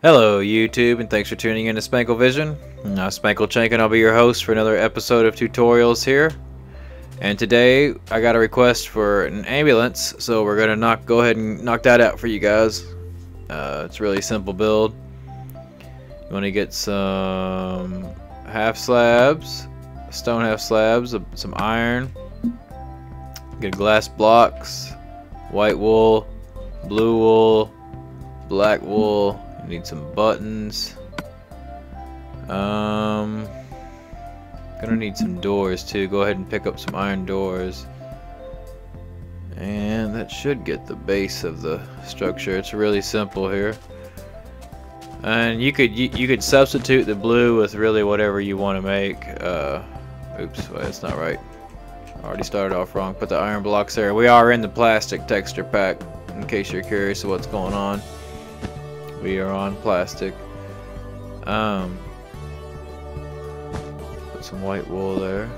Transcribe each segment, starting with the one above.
Hello YouTube and thanks for tuning in to Spankle Vision. I'm Spanklechank and I'll be your host for another episode of tutorials here. And today I got a request for an ambulance so we're gonna knock go ahead and knock that out for you guys. Uh, it's a really simple build. You want to get some half slabs, stone half slabs, some iron, get glass blocks, white wool, blue wool, black wool, Need some buttons. Um, gonna need some doors too. Go ahead and pick up some iron doors. And that should get the base of the structure. It's really simple here. And you could you, you could substitute the blue with really whatever you want to make. Uh, oops, well, that's not right. Already started off wrong. Put the iron blocks there. We are in the plastic texture pack, in case you're curious of what's going on. We are on plastic. Um, put some white wool there.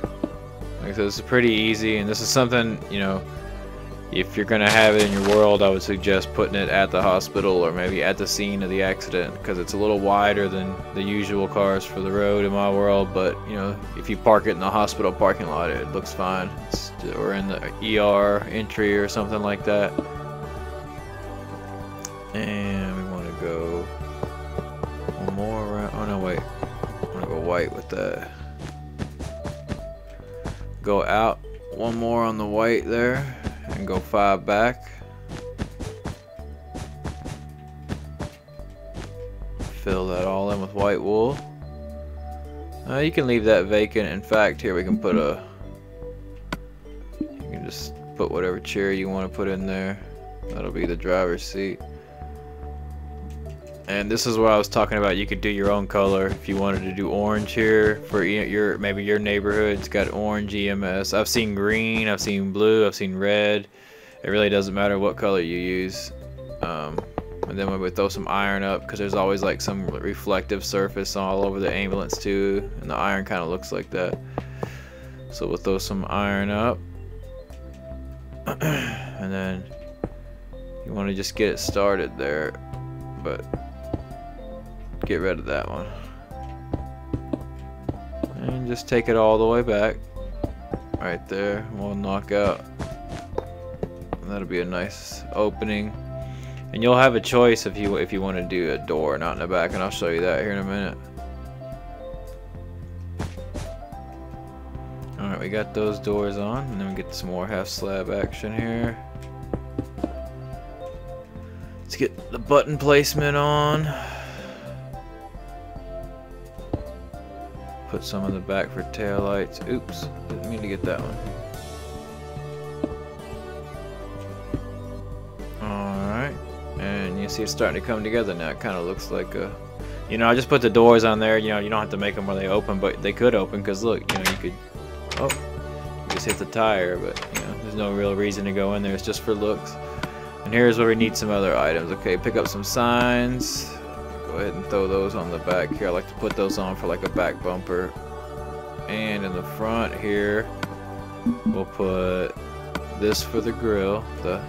Like I said, this is pretty easy, and this is something, you know, if you're going to have it in your world, I would suggest putting it at the hospital or maybe at the scene of the accident because it's a little wider than the usual cars for the road in my world. But, you know, if you park it in the hospital parking lot, it looks fine. It's, or in the ER entry or something like that. And go one more around. Oh no, wait. I'm gonna go white with that. Go out one more on the white there and go five back. Fill that all in with white wool. Uh, you can leave that vacant. In fact, here we can put a. You can just put whatever chair you want to put in there. That'll be the driver's seat. And this is what I was talking about. You could do your own color if you wanted to do orange here for your maybe your neighborhood's got orange EMS. I've seen green, I've seen blue, I've seen red. It really doesn't matter what color you use. Um, and then we would throw some iron up because there's always like some reflective surface all over the ambulance too, and the iron kind of looks like that. So we'll throw some iron up, and then you want to just get it started there, but get rid of that one. And just take it all the way back. Right there. We'll knock out. That'll be a nice opening. And you'll have a choice if you if you want to do a door not in the back, and I'll show you that here in a minute. Alright, we got those doors on, and then we get some more half slab action here. Let's get the button placement on. Put some in the back for tail lights. Oops, didn't mean to get that one. Alright, and you see it's starting to come together now. It kind of looks like a... You know, I just put the doors on there. You know, you don't have to make them where they open, but they could open because look, you know, you could... Oh, you just hit the tire, but, you know, there's no real reason to go in there. It's just for looks. And here's where we need some other items. Okay, pick up some signs go ahead and throw those on the back here. I like to put those on for like a back bumper. And in the front here, we'll put this for the grill, the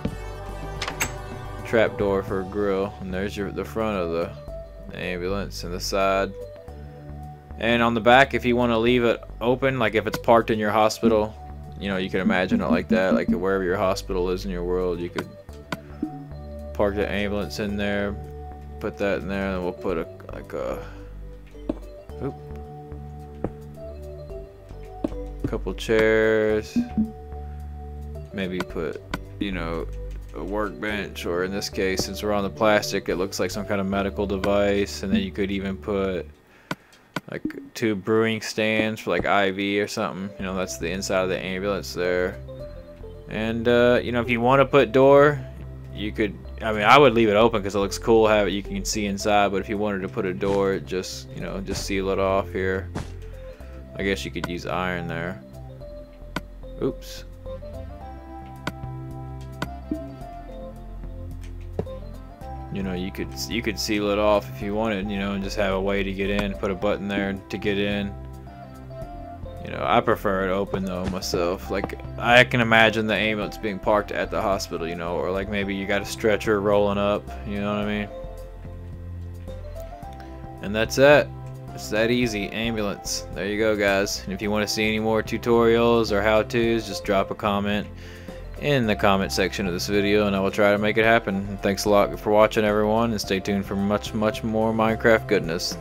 trap door for a grill. And there's your the front of the ambulance and the side. And on the back, if you want to leave it open, like if it's parked in your hospital, you know, you can imagine it like that, like wherever your hospital is in your world, you could park the ambulance in there, put that in there, and we'll put a like a oop, couple chairs. Maybe put you know a workbench, or in this case, since we're on the plastic, it looks like some kind of medical device. And then you could even put like two brewing stands for like IV or something. You know, that's the inside of the ambulance there. And uh, you know, if you want to put door, you could I mean, I would leave it open because it looks cool. Have it, you can see inside. But if you wanted to put a door, just you know, just seal it off here. I guess you could use iron there. Oops. You know, you could you could seal it off if you wanted. You know, and just have a way to get in. Put a button there to get in. You know, I prefer it open though myself. Like I can imagine the ambulance being parked at the hospital, you know, or like maybe you got a stretcher rolling up, you know what I mean? And that's it. It's that easy. Ambulance. There you go, guys. And if you want to see any more tutorials or how-tos, just drop a comment in the comment section of this video and I will try to make it happen. thanks a lot for watching everyone and stay tuned for much much more Minecraft goodness.